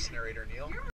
Thanks, narrator Neil.